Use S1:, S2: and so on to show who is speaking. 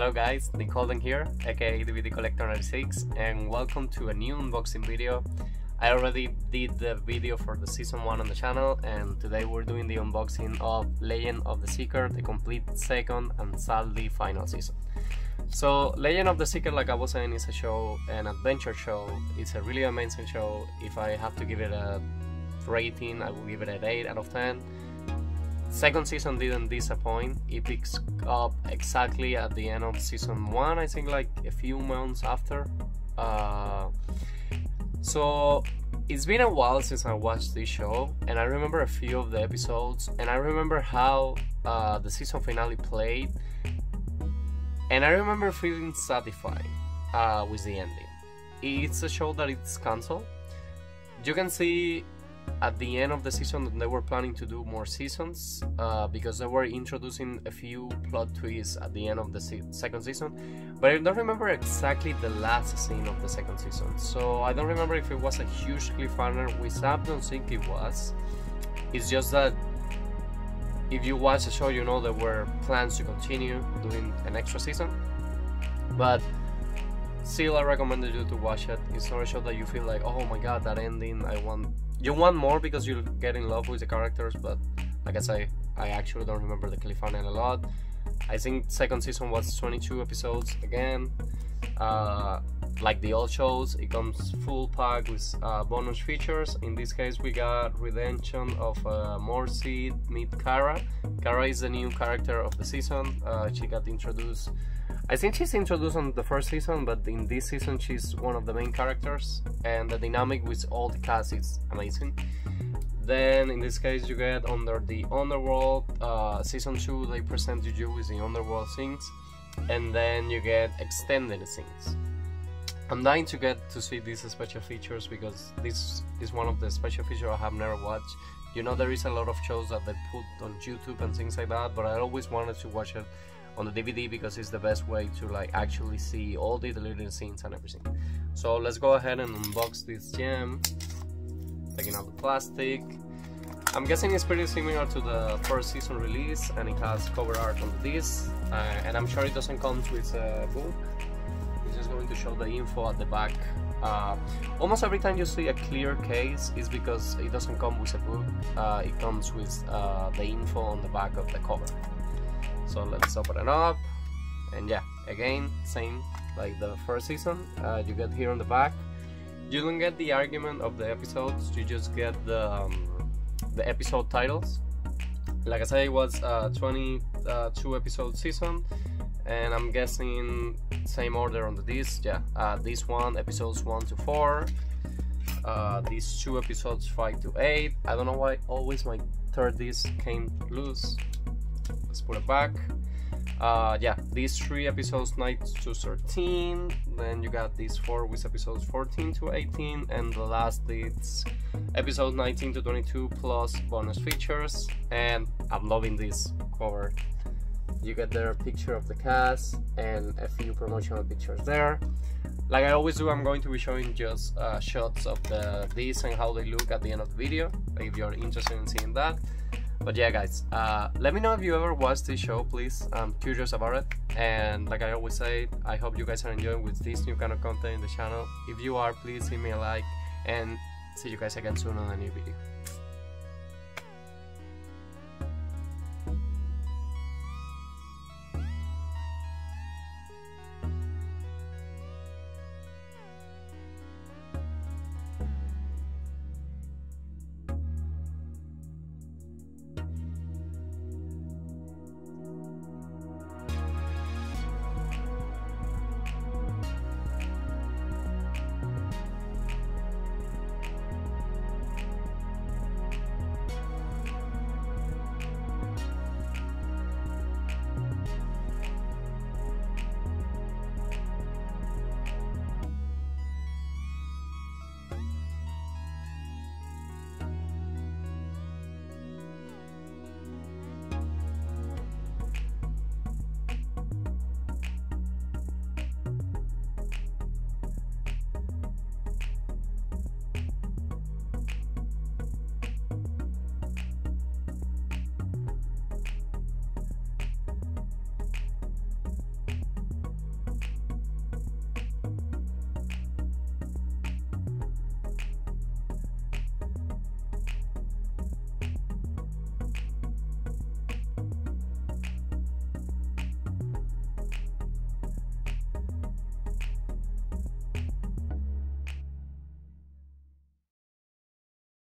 S1: Hello guys, Nick Halden here, aka DVD Collector 96 and welcome to a new unboxing video. I already did the video for the season 1 on the channel and today we're doing the unboxing of Legend of the Seeker, the complete second and sadly final season. So Legend of the Seeker, like I was saying, is a show, an adventure show. It's a really amazing show. If I have to give it a rating, I will give it an 8 out of 10 second season didn't disappoint. It picks up exactly at the end of season one i think like a few months after. Uh, so it's been a while since i watched this show and i remember a few of the episodes and i remember how uh, the season finale played and i remember feeling satisfied uh, with the ending. It's a show that it's canceled. You can see at the end of the season they were planning to do more seasons uh, because they were introducing a few plot twists at the end of the se second season. But i don't remember exactly the last scene of the second season. So i don't remember if it was a huge cliffhanger which i don't think it was. It's just that if you watch the show you know there were plans to continue doing an extra season. But still i recommend you to watch it. It's not a show that you feel like oh my god that ending i want you want more because you get in love with the characters but like i say i actually don't remember the cliffhanger a lot. I think second season was 22 episodes again. Uh, like the old shows it comes full pack with uh, bonus features. In this case we got redemption of uh, Mord-Sith meet Cara Cara is the new character of the season. Uh, she got introduced I think she's introduced on the first season, but in this season she's one of the main characters, and the dynamic with all the cast is amazing. Then in this case you get under the Underworld, uh, season 2 they present you with the Underworld scenes, and then you get extended scenes. I'm dying to get to see these special features because this is one of the special features I have never watched. You know there is a lot of shows that they put on YouTube and things like that, but I always wanted to watch it on the DVD because it's the best way to like actually see all the deleted scenes and everything. So let's go ahead and unbox this gem. Taking out the plastic. I'm guessing it's pretty similar to the first season release and it has cover art on the disc uh, and I'm sure it doesn't come with a book. It's just going to show the info at the back. Uh, almost every time you see a clear case is because it doesn't come with a book. Uh, it comes with uh, the info on the back of the cover so let's open it up. And yeah again same like the first season uh, you get here on the back. You don't get the argument of the episodes you just get the um, the episode titles. Like I said it was a 22 uh, episode season and I'm guessing same order on the disc yeah. Uh, this one episodes 1 to 4 uh, these two episodes 5 to 8 I don't know why always my third disc came loose let's put it back. Uh, yeah these three episodes 9 to 13 then you got these four with episodes 14 to 18 and the last it's episode 19 to 22 plus bonus features. And i'm loving this cover. You get their picture of the cast and a few promotional pictures there. Like I always do I'm going to be showing just uh, shots of the these and how they look at the end of the video if you're interested in seeing that but yeah guys uh, let me know if you ever watched this show please. I'm curious about it. And like i always say i hope you guys are enjoying with this new kind of content in the channel. If you are please give me a like and see you guys again soon on a new video